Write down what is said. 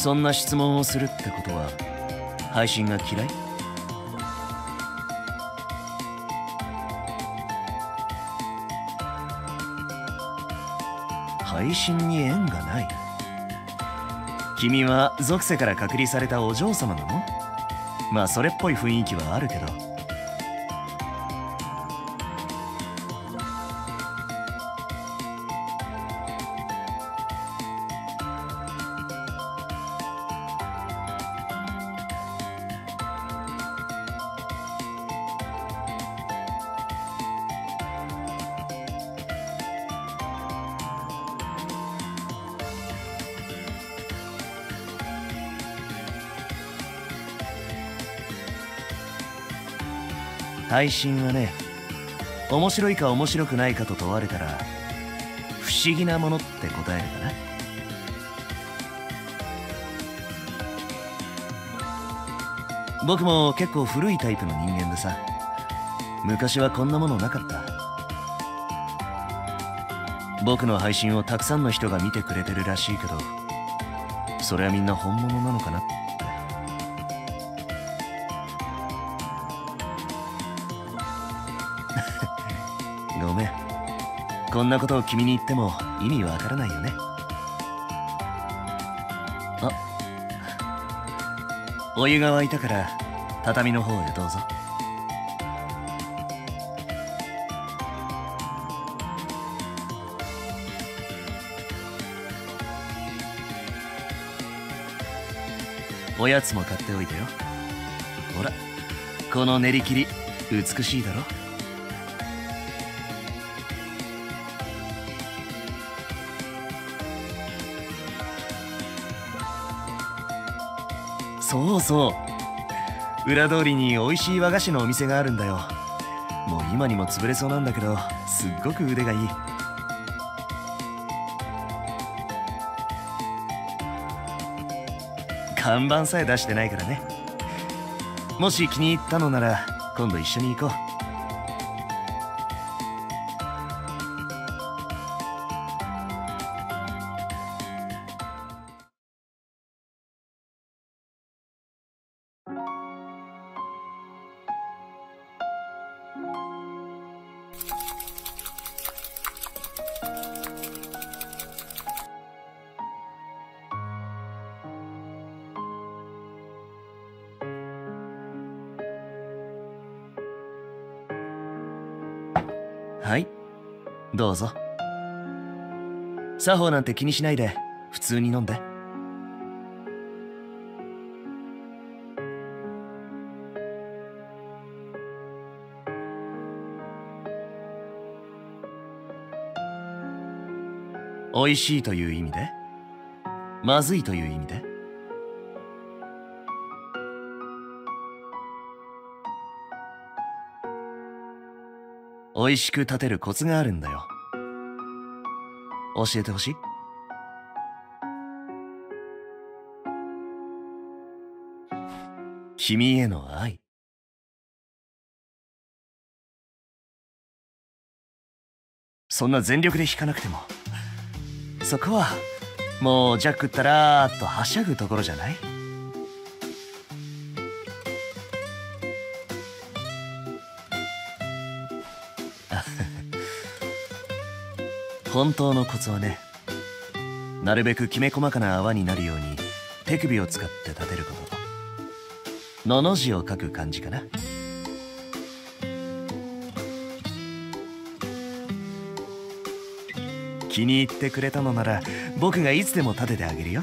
そんな質問をするってことは配信が嫌い？配信に縁がない。君は属性から隔離されたお嬢様なの？まあそれっぽい雰囲気はあるけど。配信はね面白いか面白くないかと問われたら不思議なものって答えるかな。僕も結構古いタイプの人間でさ昔はこんなものなかった。僕の配信をたくさんの人が見てくれてるらしいけどそれはみんな本物なのかな。ごめん。こんなことを君に言っても意味わからないよね。あ。お湯が沸いたから畳の方へどうぞ。おやつも買っておいてよ。ほらこの練り切り美しいだろ。そうそう。裏通りに美味しい和菓子のお店があるんだよ。もう今にも潰れそうなんだけどすっごく腕がいい。看板さえ出してないからね。もし気に入ったのなら今度一緒に行こう。はい。どうぞ。作法なんて気にしないで普通に飲んで。美味しいという意味で？まずいという意味で？美味しく立てるコツがあるんだよ。教えてほしい？君への愛。そんな全力で弾かなくても。そこはもうジャックったらーっとはしゃぐところじゃない？本当のコツはねなるべくきめ細かな泡になるように手首を使って立てること。のの字を書く感じかな。気に入ってくれたのなら僕がいつでも立ててあげるよ。